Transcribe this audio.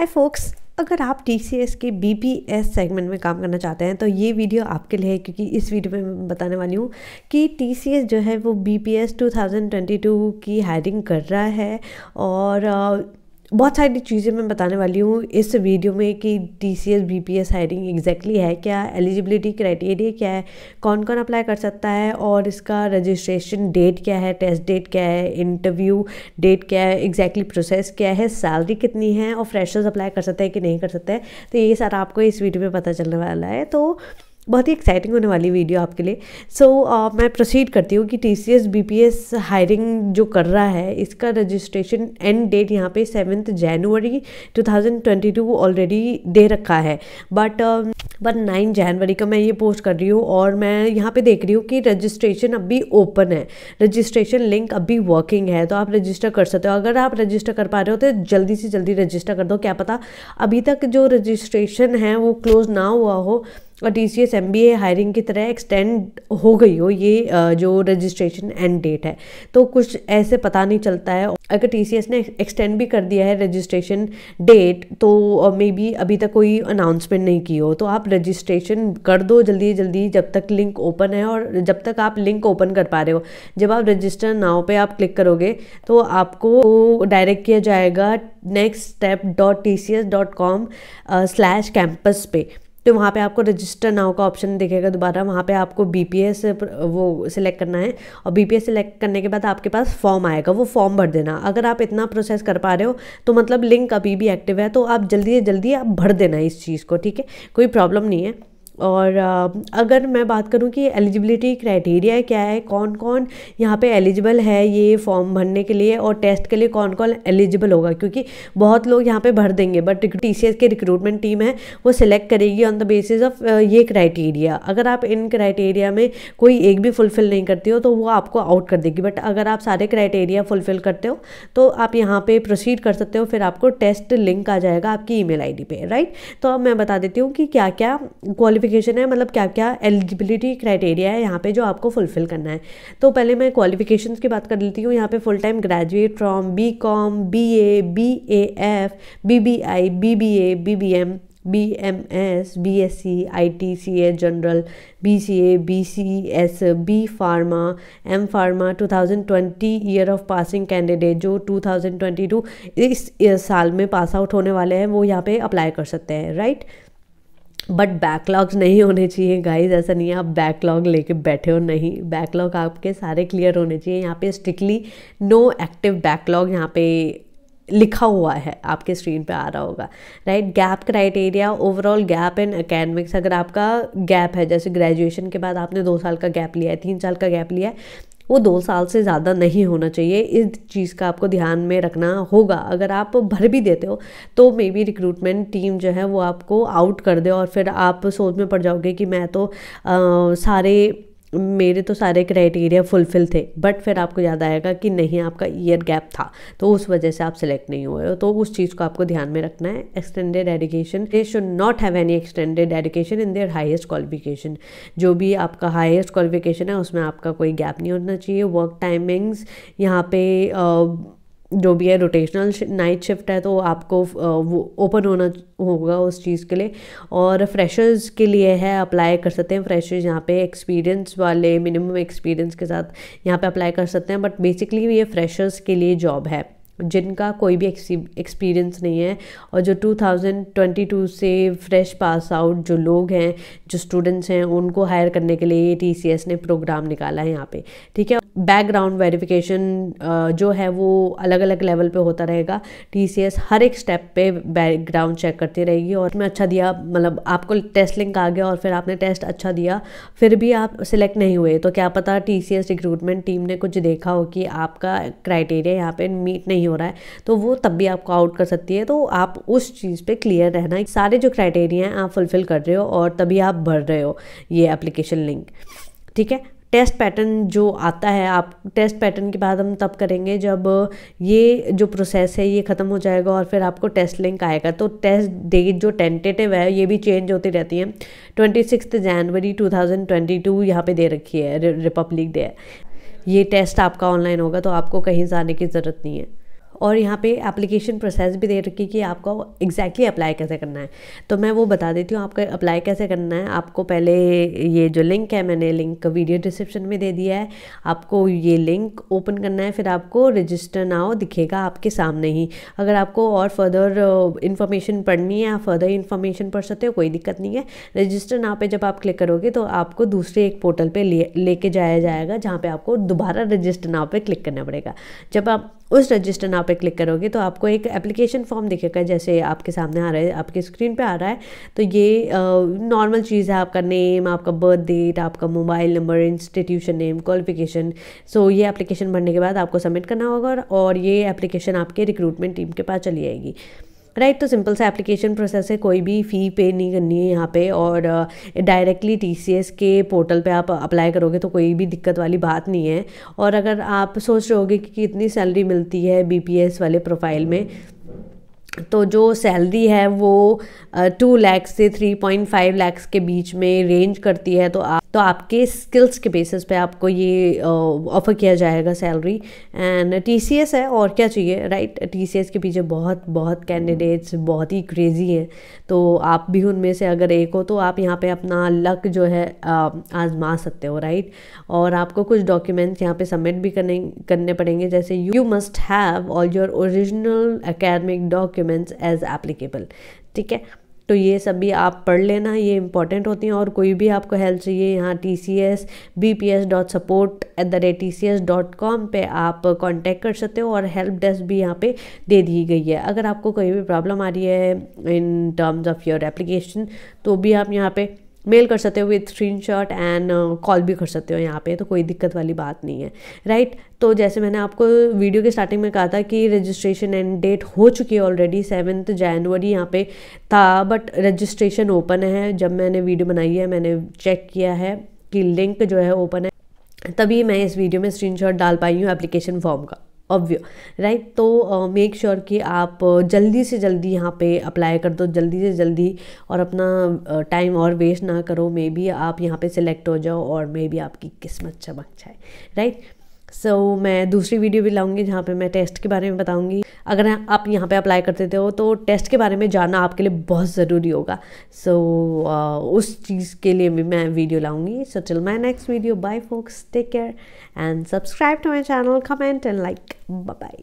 हाय focus अगर आप TCS के बीपीएस सेगमेंट में काम करना चाहते हैं तो ये वीडियो आपके लिए है, क्योंकि इस वीडियो में मैं बताने वाली हूँ कि टीसीएस जो है वो बी पी एस की हायरिंग कर रहा है और बहुत सारी चीज़ें मैं बताने वाली हूँ इस वीडियो में कि T C S B P S hiring exactly है क्या? एलिजिबिलिटी क्राइटेरिया क्या है? कौन कौन अप्लाई कर सकता है? और इसका रजिस्ट्रेशन डेट क्या है? टेस्ट डेट क्या है? इंटरव्यू डेट क्या है? एग्जैक्टली प्रोसेस क्या है? सैलरी कितनी है? और फ्रेशर्स अप्लाई कर सकते हैं कि नहीं कर सकते हैं? तो ये सारा आपको इस वीडियो में पता चलने वाला है। तो बहुत ही एक्साइटिंग होने वाली वीडियो आपके लिए। सो so, uh, मैं प्रोसीड करती हूँ कि T C S B P S hiring जो कर रहा है इसका रजिस्ट्रेशन एंड डेट यहाँ पे सेवन्थ जनवरी 2022 ऑलरेडी दे रखा है। बट बट नाइन जनवरी का मैं ये पोस्ट कर रही हूँ और मैं यहाँ पे देख रही हूँ कि रजिस्ट्रेशन अभी ओपन है। रजिस्ट्रेशन लिंक अभी वर्किंग है तो आप रजिस्टर कर सकते हो। अगर आप रजिस्टर कर पा रहे हो तो जल्दी से जल्दी रजिस्टर कर दो। क्या पता अभी तक जो रजिस्ट्रेशन है वो क्लोज ना हुआ हो। T C S M B A hiring की तरह एक्सटेंड हो गई हो, ये जो रजिस्ट्रेशन एंड डेट है। तो कुछ ऐसे पता नहीं चलता है। अगर टी सी एस ने एक्सटेंड भी कर दिया है रजिस्ट्रेशन डेट तो मे बी अभी तक कोई अनाउंसमेंट नहीं की हो। तो आप रजिस्ट्रेशन कर दो जल्दी जल्दी जब तक लिंक ओपन है और जब तक आप लिंक ओपन कर पा रहे हो। जब आप रजिस्टर नाव पे आप क्लिक करोगे तो आपको डायरेक्ट किया जाएगा next step dot T C S dot com slash campus पे। तो वहाँ पे आपको रजिस्टर नाउ का ऑप्शन दिखेगा दोबारा। वहाँ पे आपको बीपीएस वो सिलेक्ट करना है। और BPS सिलेक्ट करने के बाद आपके पास फॉर्म आएगा। वो फॉर्म भर देना। अगर आप इतना प्रोसेस कर पा रहे हो तो मतलब लिंक अभी भी एक्टिव है तो आप जल्दी से जल्दी आप भर देना इस चीज़ को, ठीक है? कोई प्रॉब्लम नहीं है। और अगर मैं बात करूँ कि एलिजिबिलिटी क्राइटेरिया क्या है कौन कौन यहाँ पे एलिजिबल है ये फॉर्म भरने के लिए और टेस्ट के लिए कौन कौन एलिजिबल होगा? क्योंकि बहुत लोग यहाँ पे भर देंगे बट टी सी की रिक्रूटमेंट टीम है, वो सिलेक्ट करेगी ऑन द बेसिस ऑफ़ ये क्राइटेरिया अगर आप इन क्राइटेरिया में कोई एक भी फुलफ़िल नहीं करती हो तो वो आपको आउट कर देगी. बट अगर आप सारे क्राइटेरिया फुलफ़िल करते हो तो आप यहाँ पे प्रोसीड कर सकते हो, फिर आपको टेस्ट लिंक आ जाएगा आपकी ईमेल आईडी पे राइट तो अब मैं बता देती हूँ कि क्या क्या क्वालिफिकेशन क्वालिफिकेशन है मतलब क्या क्या एलिजिबिलिटी क्राइटेरिया है यहाँ पे जो आपको फुलफिल करना है। तो पहले मैं क्वालिफिकेशंस की बात कर लेती हूँ, यहाँ पे full time graduate from B com B A B A F B B I B B A B B M B M S B S C I T C A general B C A B C S B pharma M pharma two thousand twenty year of passing candidate जो two thousand twenty two इस साल में pass out होने वाले हैं, वो यहाँ पे अप्लाई कर सकते हैं राइट बट बैकलॉग्स नहीं होने चाहिए गाइज़ ऐसा नहीं है, आप बैकलॉग लेके बैठे हो, नहीं। बैकलॉग आपके सारे क्लियर होने चाहिए। यहाँ पे स्ट्रिक्टली नो एक्टिव बैकलॉग यहाँ पे लिखा हुआ है, आपके स्क्रीन पे आ रहा होगा। Right gap criteria overall gap in academics अगर आपका गैप है, जैसे ग्रेजुएशन के बाद आपने दो साल का गैप लिया है, तीन साल का गैप लिया है वो दो साल से ज़्यादा नहीं होना चाहिए। इस चीज़ का आपको ध्यान में रखना होगा। अगर आप भर भी देते हो तो मे बी रिक्रूटमेंट टीम जो है वो आपको आउट कर दे और फिर आप सोच में पड़ जाओगे कि मैं तो आ, सारे मेरे तो सारे क्राइटेरिया फुलफिल थे बट फिर आपको याद आएगा कि नहीं, आपका ईयर गैप था तो उस वजह से आप सिलेक्ट नहीं हुए हो तो उस चीज़ को आपको ध्यान में रखना है। Extended education they should not have any extended education in their highest qualification जो भी आपका हाइस्ट क्वालिफिकेशन है, उसमें आपका कोई गैप नहीं होना चाहिए। वर्क टाइमिंग्स यहाँ पे जो भी है रोटेशनल नाइट शिफ्ट है तो आपको वो ओपन होना होगा उस चीज़ के लिए। और फ्रेशर्स के लिए है अप्लाई कर सकते हैं। फ्रेशर्स यहाँ पे एक्सपीरियंस वाले मिनिमम एक्सपीरियंस के साथ यहाँ पे अप्लाई कर सकते हैं। बट बेसिकली ये फ्रेशर्स के लिए जॉब है। जिनका कोई भी एक्सपीरियंस नहीं है और जो 2022 से फ्रेश पास आउट जो लोग हैं, जो स्टूडेंट्स हैं, उनको हायर करने के लिए टीसीएस ने प्रोग्राम निकाला है यहाँ पे। ठीक है? बैकग्राउंड वेरिफिकेशन जो है वो अलग अलग लेवल पे होता रहेगा। टीसीएस हर एक स्टेप पे बैकग्राउंड चेक करती रहेगी और मैं अच्छा दिया मतलब आपको टेस्ट लिंक आ गया और फिर आपने टेस्ट अच्छा दिया, फिर भी आप सिलेक्ट नहीं हुए। तो क्या पता टीसीएस रिक्रूटमेंट टीम ने कुछ देखा हो कि आपका क्राइटेरिया यहाँ पे मीट नहीं हो रहा है तो वो तब भी आपको आउट कर सकती है। तो आप उस चीज़ पे क्लियर रहना, सारे जो क्राइटेरिया हैं, आप फुलफिल कर रहे हो और तभी आप भर रहे हो ये एप्लीकेशन लिंक ठीक है? टेस्ट पैटर्न जो आता है, आप टेस्ट पैटर्न के बाद हम तब करेंगे जब ये जो प्रोसेस है, ये ख़त्म हो जाएगा और फिर आपको टेस्ट लिंक आएगा। तो टेस्ट डेट जो टेंटेटिव है, ये भी चेंज होती रहती है। Twenty six January two thousand twenty two यहाँ पर दे रखी है रिपब्लिक डे ये टेस्ट आपका ऑनलाइन होगा तो आपको कहीं जाने की ज़रूरत नहीं है। और यहाँ पे एप्लीकेशन प्रोसेस भी दे रखी कि आपको एग्जैक्टली अप्लाई कैसे करना है। तो मैं वो बता देती हूँ, आपका अप्लाई कैसे करना है। आपको पहले ये जो लिंक है, मैंने लिंक वीडियो डिस्क्रिप्शन में दे दिया है। आपको ये लिंक ओपन करना है, फिर आपको रजिस्टर नाउ दिखेगा आपके सामने ही। अगर आपको और फर्दर इन्फॉर्मेशन पढ़नी है फर्दर इन्फॉर्मेशन पढ़ सकते हो, कोई दिक्कत नहीं है। रजिस्टर नाव पे जब आप क्लिक करोगे तो आपको दूसरे एक पोर्टल पे ले, लेके जाया जाएगा, जहाँ पे आपको दोबारा रजिस्टर नाव पे क्लिक करना पड़ेगा। जब आप उस रजिस्टर नाव पर क्लिक करोगे तो आपको एक एप्लीकेशन फॉर्म दिखेगा, जैसे आपके सामने आ रहा है, आपके स्क्रीन पर आ रहा है। तो ये नॉर्मल चीज़ है, आपका नेम आपका बर्थ डेट आपका mobile number institution name qualification so ये एप्लीकेशन भरने के बाद आपको सबमिट करना होगा और ये एप्लीकेशन आपके रिक्रूटमेंट टीम के पास चली जाएगी राइट तो सिंपल सा एप्लीकेशन प्रोसेस है कोई भी फ़ी पे नहीं करनी है यहाँ पे और डायरेक्टली टीसीएस के पोर्टल पे आप अप्लाई करोगे तो कोई भी दिक्कत वाली बात नहीं है। और अगर आप सोच रहे होगे कि कितनी सैलरी मिलती है बीपीएस वाले प्रोफ़ाइल में तो जो सैलरी है वो टू लैक्स से थ्री पॉइंट फाइव लैक्स के बीच में रेंज करती है तो आप तो आपके स्किल्स के बेसिस पे आपको ये ऑफ़र किया जाएगा सैलरी एंड टीसीएस है, और क्या चाहिए राइट टीसीएस के पीछे बहुत बहुत कैंडिडेट्स बहुत ही क्रेज़ी हैं। तो आप भी उनमें से अगर एक हो तो आप यहाँ पे अपना लक जो है आजमा सकते हो राइट और आपको कुछ डॉक्यूमेंट्स यहाँ पे सबमिट भी करने करने पड़ेंगे। जैसे you must have all your original academic documents as applicable ठीक है? तो ये सब भी आप पढ़ लेना, ये इंपॉर्टेंट होती हैं और कोई भी आपको हेल्प चाहिए, यहाँ T C S B P S dot support at the rate T C S dot com पर आप कॉन्टैक्ट कर सकते हो और हेल्प डेस्क भी यहाँ पे दे दी गई है। अगर आपको कोई भी प्रॉब्लम आ रही है in terms of your application तो भी आप यहाँ पे मेल कर सकते हो with screenshot and call भी कर सकते हो यहाँ पे तो कोई दिक्कत वाली बात नहीं है राइट right? तो जैसे मैंने आपको वीडियो के स्टार्टिंग में कहा था कि रजिस्ट्रेशन एंड डेट हो चुकी है ऑलरेडी सेवन्थ जनवरी यहाँ पे था बट रजिस्ट्रेशन ओपन है जब मैंने वीडियो बनाई है, मैंने चेक किया है कि लिंक जो है ओपन है, तभी मैं इस वीडियो में स्क्रीन डाल पाई हूँ एप्लीकेशन फॉर्म का ऑब्वियो राइट तो मेक uh, श्योर sure कि आप जल्दी से जल्दी यहाँ पे अप्लाई कर दो जल्दी से जल्दी और अपना टाइम uh, और वेस्ट ना करो। मे बी आप यहाँ पे सिलेक्ट हो जाओ और मे बी आपकी किस्मत चमक जाए राइट सो so, मैं दूसरी वीडियो भी लाऊँगी जहाँ पे मैं टेस्ट के बारे में बताऊँगी। अगर आप यहाँ पे अप्लाई करते थे हो तो टेस्ट के बारे में जानना आपके लिए बहुत ज़रूरी होगा। सो so, uh, उस चीज़ के लिए भी मैं वीडियो लाऊँगी। So till my next video bye folks take care and subscribe to my channel comment and like bye